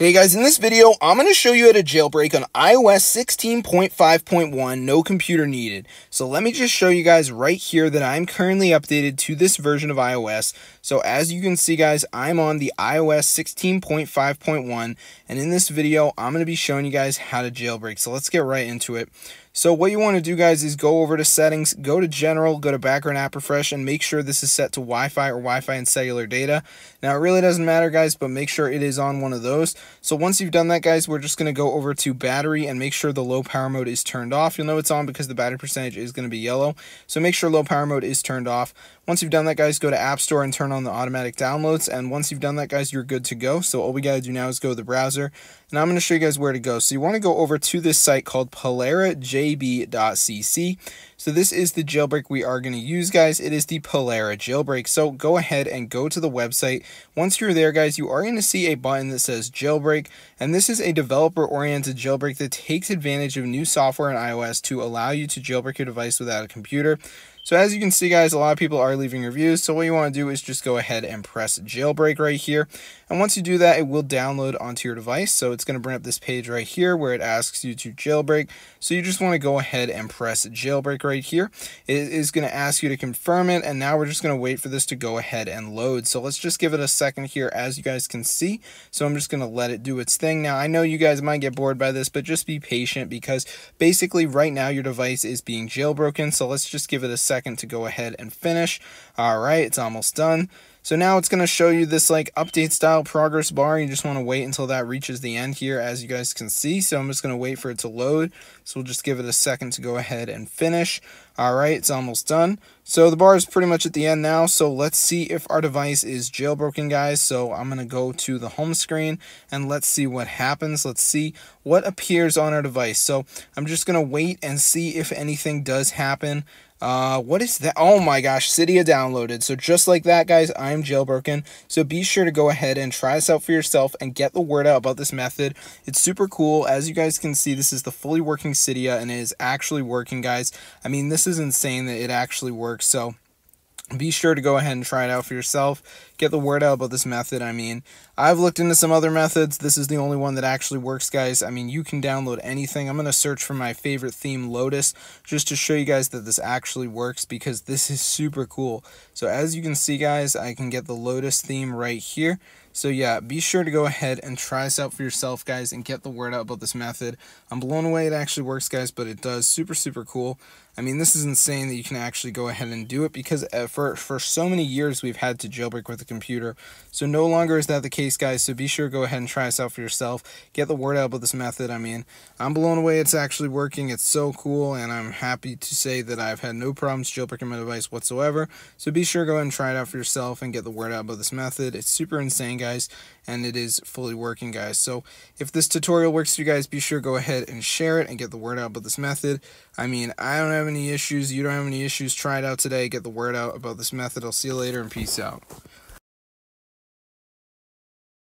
Hey guys, in this video, I'm going to show you how to jailbreak on iOS 16.5.1, no computer needed. So let me just show you guys right here that I'm currently updated to this version of iOS. So as you can see guys, I'm on the iOS 16.5.1, and in this video, I'm going to be showing you guys how to jailbreak. So let's get right into it. So what you want to do guys is go over to settings, go to general, go to background app refresh and make sure this is set to Wi-Fi or Wi-Fi and cellular data. Now it really doesn't matter guys, but make sure it is on one of those. So once you've done that guys, we're just going to go over to battery and make sure the low power mode is turned off. You'll know it's on because the battery percentage is going to be yellow. So make sure low power mode is turned off. Once you've done that guys, go to App Store and turn on the automatic downloads. And once you've done that guys, you're good to go. So all we got to do now is go to the browser and I'm going to show you guys where to go. So you want to go over to this site called polarajb.cc. So this is the jailbreak we are going to use, guys. It is the Polara jailbreak. So go ahead and go to the website. Once you're there, guys, you are going to see a button that says jailbreak. And this is a developer-oriented jailbreak that takes advantage of new software in iOS to allow you to jailbreak your device without a computer. So as you can see, guys, a lot of people are leaving reviews. So what you want to do is just go ahead and press jailbreak right here. And once you do that, it will download onto your device. So it's going to bring up this page right here where it asks you to jailbreak. So you just want to go ahead and press jailbreak right here. It is going to ask you to confirm it. And now we're just going to wait for this to go ahead and load. So let's just give it a second here as you guys can see. So I'm just going to let it do its thing. Now I know you guys might get bored by this, but just be patient because basically right now your device is being jailbroken. So let's just give it a second second to go ahead and finish. All right, it's almost done. So now it's going to show you this like update style progress bar. You just want to wait until that reaches the end here as you guys can see. So I'm just going to wait for it to load. So we'll just give it a second to go ahead and finish. All right, it's almost done. So the bar is pretty much at the end now. So let's see if our device is jailbroken, guys. So I'm going to go to the home screen and let's see what happens. Let's see what appears on our device. So I'm just going to wait and see if anything does happen. Uh, what is that? Oh my gosh, Cydia downloaded. So just like that, guys, I'm jailbroken. So be sure to go ahead and try this out for yourself and get the word out about this method. It's super cool. As you guys can see, this is the fully working Cydia and it is actually working, guys. I mean, this is insane that it actually works. So be sure to go ahead and try it out for yourself. Get the word out about this method. I mean, I've looked into some other methods. This is the only one that actually works, guys. I mean, you can download anything. I'm going to search for my favorite theme, Lotus, just to show you guys that this actually works because this is super cool. So as you can see, guys, I can get the Lotus theme right here. So yeah, be sure to go ahead and try this out for yourself, guys, and get the word out about this method. I'm blown away it actually works, guys, but it does. Super, super cool. I mean, this is insane that you can actually go ahead and do it because uh, for, for so many years we've had to jailbreak with the computer. So no longer is that the case, guys. So be sure to go ahead and try this out for yourself. Get the word out about this method. I mean, I'm blown away it's actually working. It's so cool, and I'm happy to say that I've had no problems jailbreaking my device whatsoever. So be sure to go ahead and try it out for yourself and get the word out about this method. It's super insane, guys, and it is fully working, guys. So if this tutorial works for you guys, be sure go ahead and share it and get the word out about this method. I mean, I don't have any issues. You don't have any issues. Try it out today. Get the word out about this method. I'll see you later and peace out.